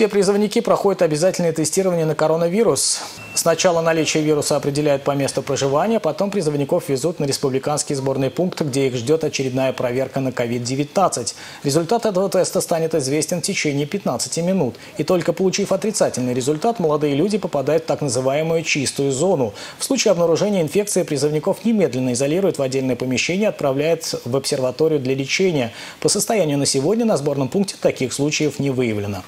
Все призывники проходят обязательное тестирование на коронавирус. Сначала наличие вируса определяют по месту проживания, потом призывников везут на республиканский сборный пункт, где их ждет очередная проверка на COVID-19. Результат этого теста станет известен в течение 15 минут. И только получив отрицательный результат, молодые люди попадают в так называемую чистую зону. В случае обнаружения инфекции призывников немедленно изолируют в отдельное помещение и отправляют в обсерваторию для лечения. По состоянию на сегодня на сборном пункте таких случаев не выявлено.